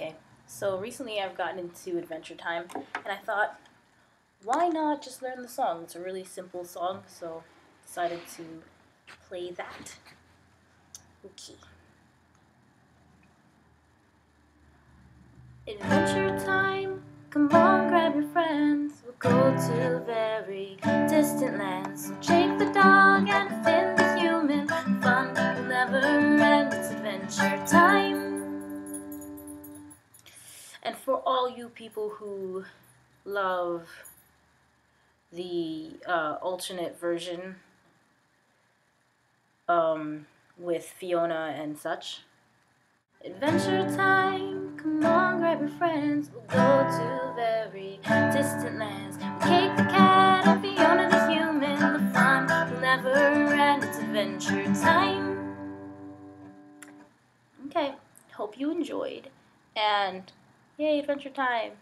Okay, so recently I've gotten into Adventure Time, and I thought, why not just learn the song? It's a really simple song, so decided to play that. Okay. Adventure time, come on, grab your friends. We'll go to a very distant lands. For all you people who love the uh, alternate version um, with Fionna and such, adventure time. Come on, grab your friends. We'll go to very distant lands. We'll cake the cat and Fionna the human. The fun will never end. It's adventure time. Okay, hope you enjoyed. And Yay, adventure time!